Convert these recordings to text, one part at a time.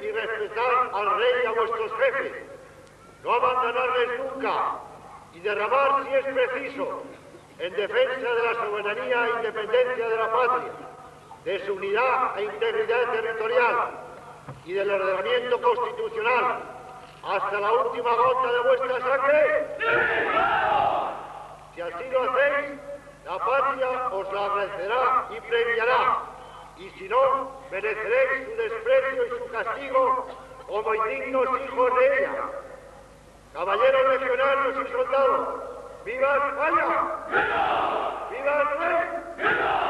Y respetar al rey y a vuestros jefes. No abandonarles nunca y derramar, si es preciso, en defensa de la soberanía e independencia de la patria, de su unidad e integridad territorial y del ordenamiento constitucional hasta la última gota de vuestra sangre? Si así lo hacéis, la patria os la agradecerá y premiará, y si no, mereceréis su desprecio y su castigo como indignos hijos de ella. Caballeros legionarios y soldados, ¡viva España! ¡Viva! ¡Viva el rey!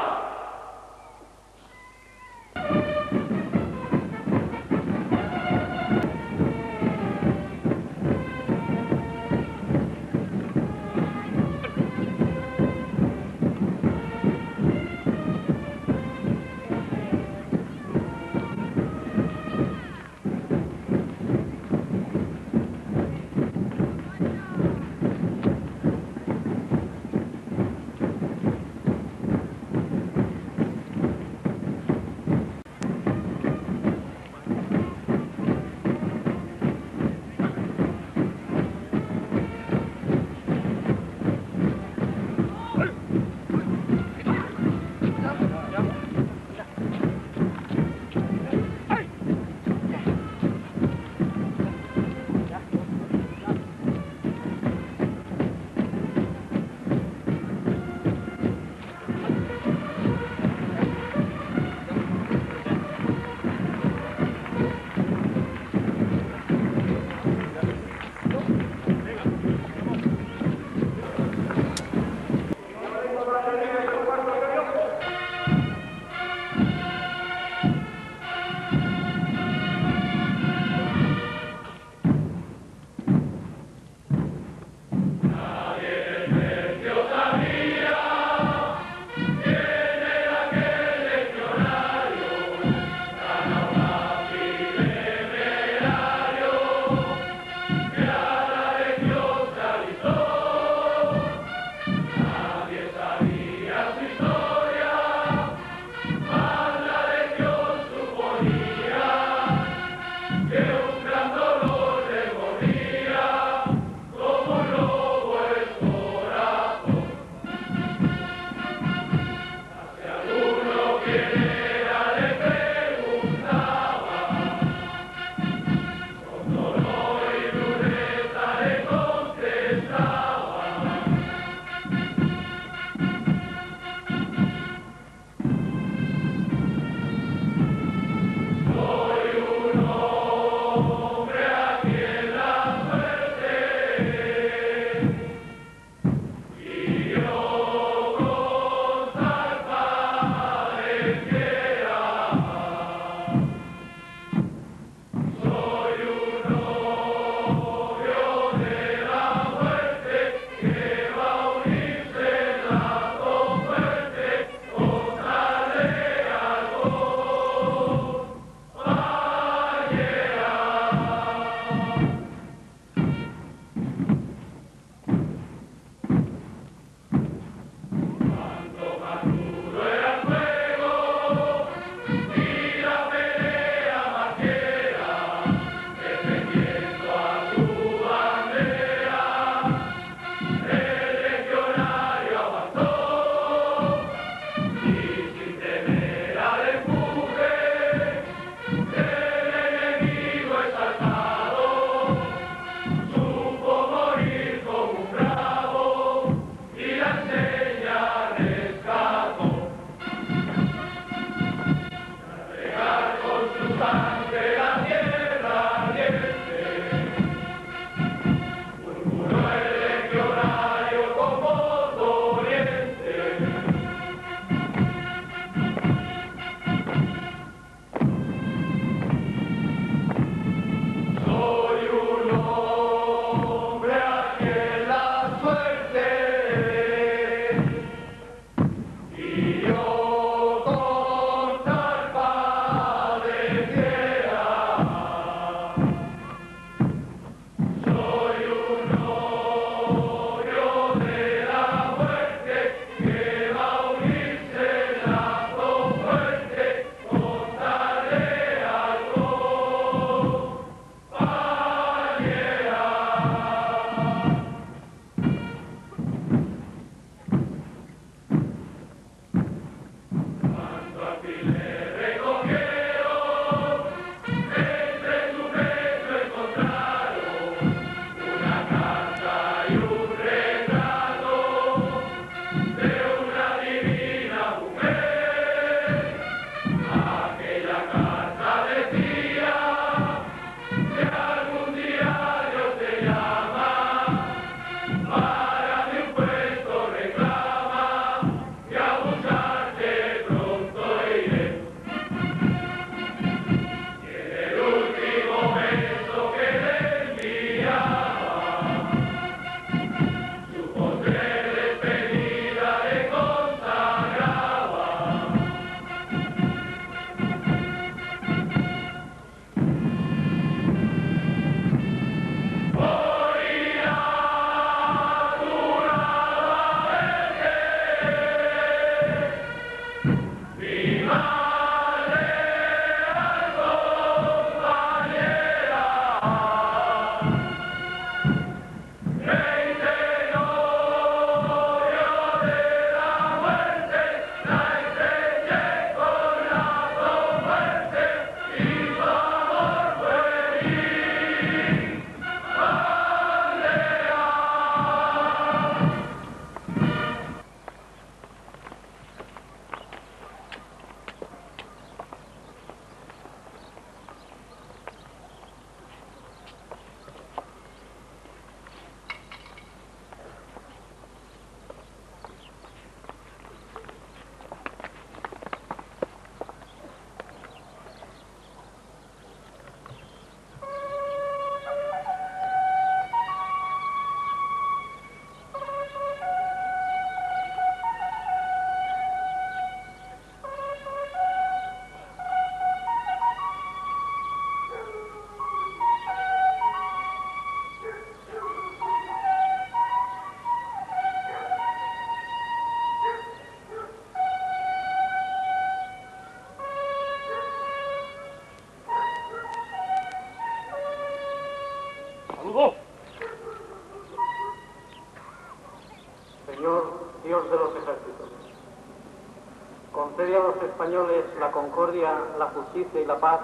La concordia, la justicia y la paz,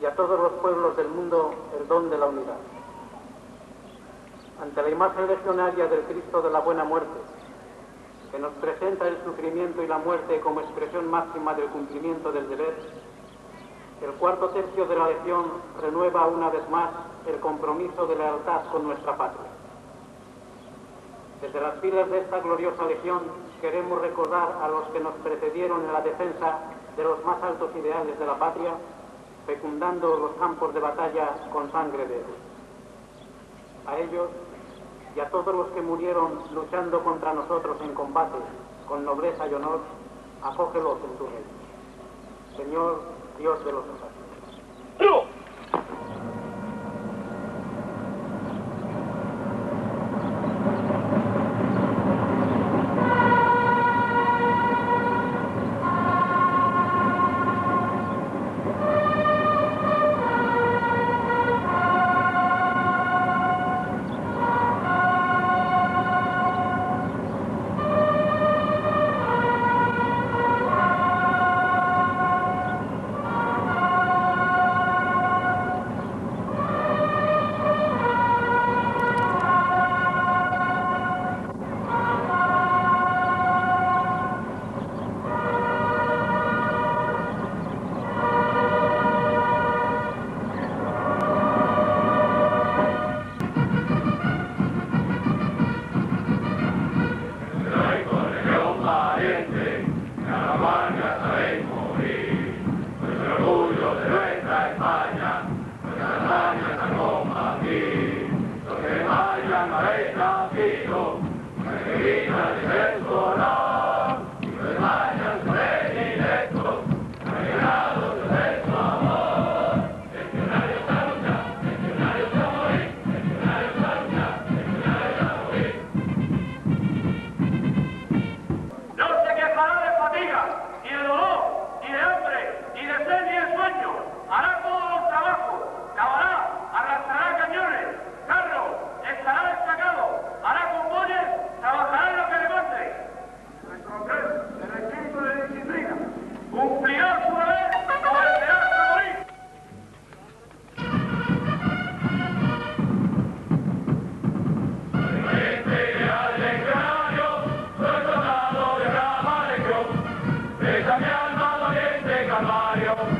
y a todos los pueblos del mundo el don de la unidad. Ante la imagen legionaria del Cristo de la Buena Muerte, que nos presenta el sufrimiento y la muerte como expresión máxima del cumplimiento del deber, el cuarto tercio de la legión renueva una vez más el compromiso de lealtad con nuestra patria. Desde las filas de esta gloriosa legión queremos recordar a los que nos precedieron en la defensa de los más altos ideales de la patria, fecundando los campos de batalla con sangre de ellos. A ellos y a todos los que murieron luchando contra nosotros en combate con nobleza y honor, acógelos en tu reino. Señor, Dios de los ejércitos. Mario.